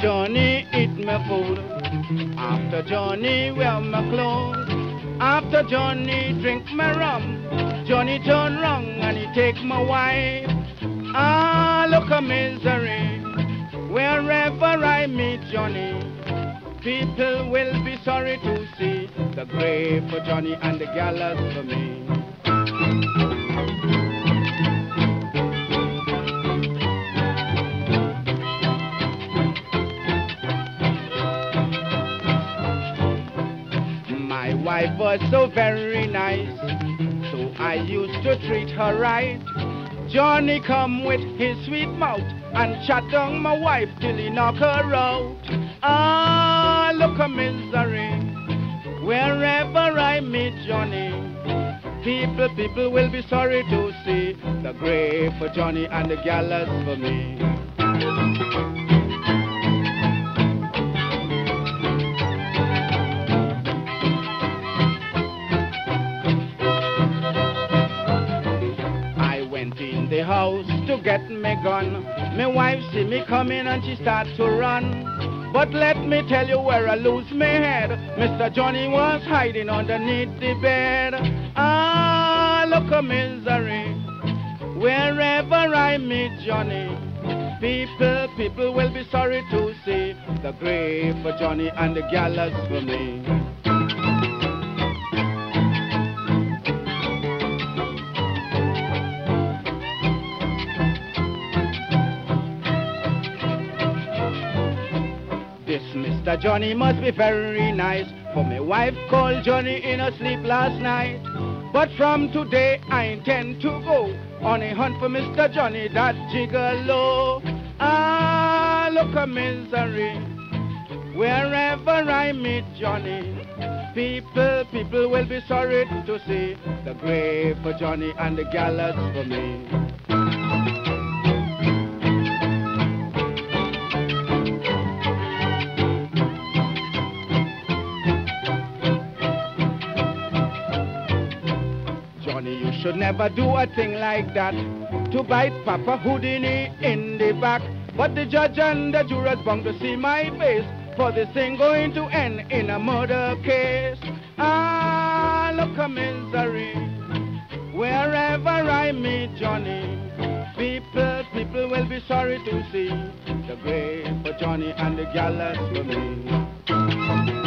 Johnny eat my food. After Johnny wear my clothes. After Johnny drink my rum. Johnny turn wrong and he take my wife. Ah, look a misery. Wherever I meet Johnny, people will be sorry to see the grave for Johnny and the gallows for me. Wife was so very nice, so I used to treat her right. Johnny come with his sweet mouth and shut down my wife till he knock her out. Ah, look a misery. Wherever I meet Johnny, people, people will be sorry to see the grave for Johnny and the gallows for me. House to get me gun. My wife see me coming and she start to run. But let me tell you where I lose my head. Mr. Johnny was hiding underneath the bed. Ah, look a misery. Wherever I meet Johnny, people, people will be sorry to see the grave for Johnny and the gallows for me. Mr. Johnny must be very nice, for my wife called Johnny in her sleep last night. But from today I intend to go on a hunt for Mr. Johnny, that gigolo. Ah, look a misery. Wherever I meet Johnny, people, people will be sorry to see the grave for Johnny and the gallows for me. You should never do a thing like that to bite Papa Houdini in the back. But the judge and the jurors bound to see my face for this thing going to end in a murder case. Ah, look a misery. Wherever I meet Johnny, people, people will be sorry to see the grave for Johnny and the gallows for me.